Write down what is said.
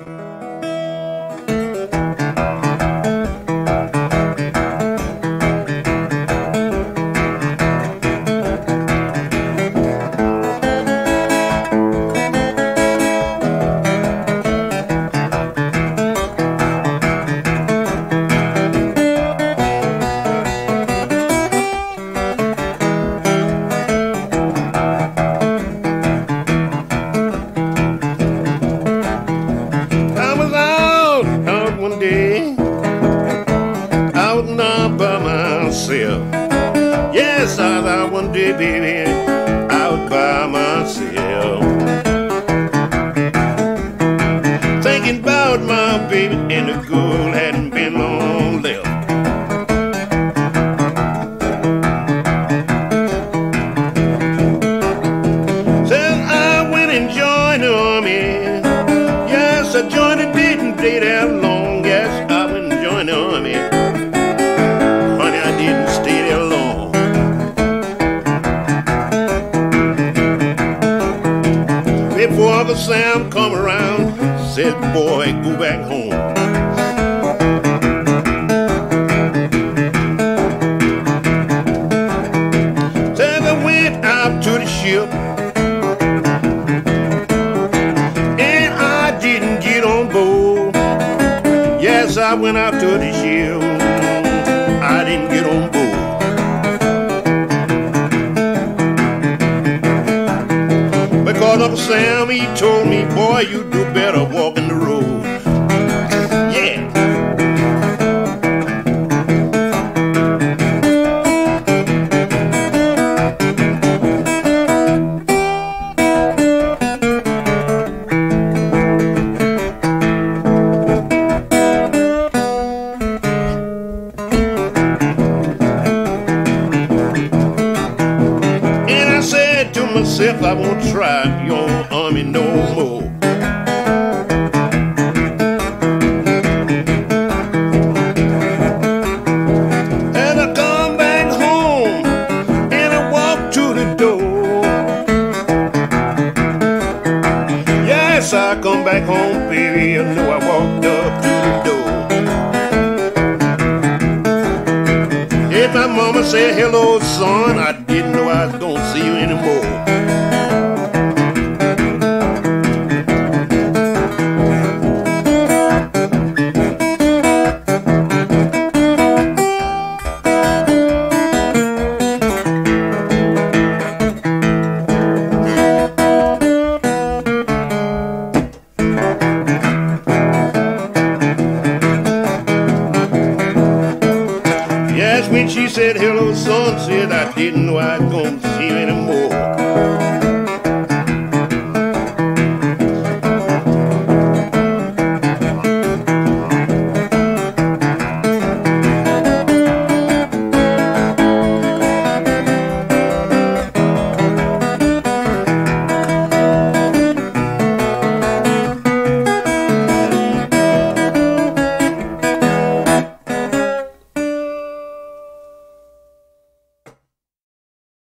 I myself. Yes, I out one day, baby, out by myself. Thinking about my baby and the girl hadn't been long left. Said I went and joined the army. Yes, I joined it, didn't stay there Sam come around, said, boy, go back home. I went out to the ship. and I didn't get on board. Yes, I went out to the ship. Uncle Sam, he told me, boy, you do better walking myself, I won't try your army no more. And I come back home and I walk to the door. Yes, I come back home, baby. I know I walked up to the said hello, son, I didn't know I was gonna see you anymore. When she said hello, son, said I didn't know I was gonna see you anymore.